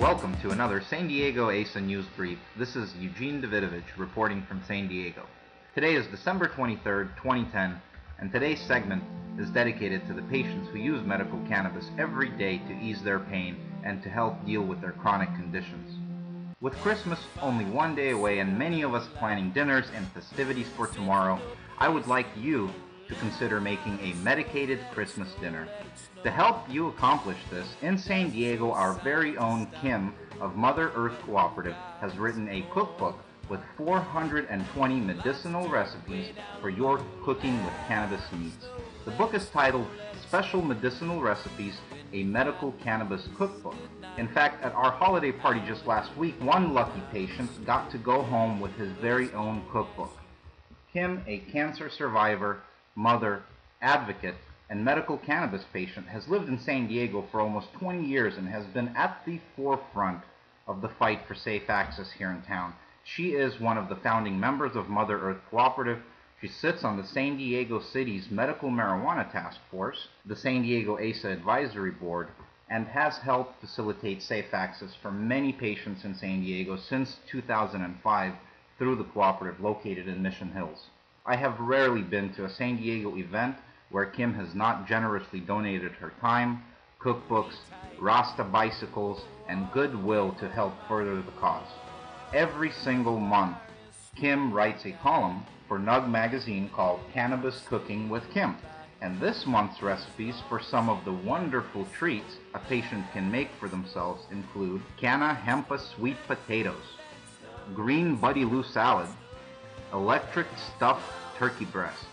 Welcome to another San Diego ASA News Brief. This is Eugene Davidovich reporting from San Diego. Today is December 23rd, 2010, and today's segment is dedicated to the patients who use medical cannabis every day to ease their pain and to help deal with their chronic conditions. With Christmas only one day away and many of us planning dinners and festivities for tomorrow, I would like you to consider making a medicated Christmas dinner. To help you accomplish this, in San Diego, our very own Kim of Mother Earth Cooperative has written a cookbook with 420 medicinal recipes for your cooking with cannabis needs. The book is titled Special Medicinal Recipes, a Medical Cannabis Cookbook. In fact, at our holiday party just last week, one lucky patient got to go home with his very own cookbook. Kim, a cancer survivor, mother, advocate, and medical cannabis patient, has lived in San Diego for almost 20 years and has been at the forefront of the fight for safe access here in town. She is one of the founding members of Mother Earth Cooperative. She sits on the San Diego City's Medical Marijuana Task Force, the San Diego ASA Advisory Board, and has helped facilitate safe access for many patients in San Diego since 2005 through the cooperative located in Mission Hills. I have rarely been to a San Diego event where Kim has not generously donated her time, cookbooks, Rasta bicycles, and goodwill to help further the cause. Every single month, Kim writes a column for Nug magazine called Cannabis Cooking with Kim. And this month's recipes for some of the wonderful treats a patient can make for themselves include Canna Hempa sweet potatoes, green Buddy Lou salad, electric stuffed turkey breast,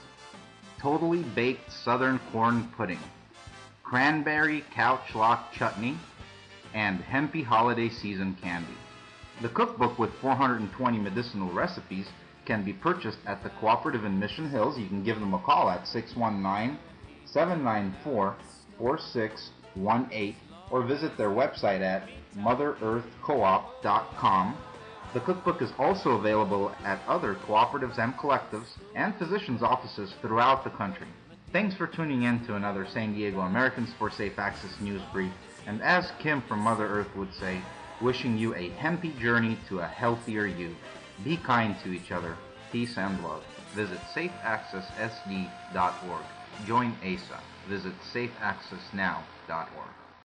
totally baked southern corn pudding, cranberry couch lock chutney, and hempy holiday season candy. The cookbook with 420 medicinal recipes can be purchased at the cooperative in Mission Hills. You can give them a call at 619-794-4618 or visit their website at motherearthcoop.com. The cookbook is also available at other cooperatives and collectives and physicians' offices throughout the country. Thanks for tuning in to another San Diego Americans for Safe Access news brief. And as Kim from Mother Earth would say, wishing you a hempy journey to a healthier you. Be kind to each other. Peace and love. Visit safeaccesssd.org. Join ASA. Visit safeaccessnow.org.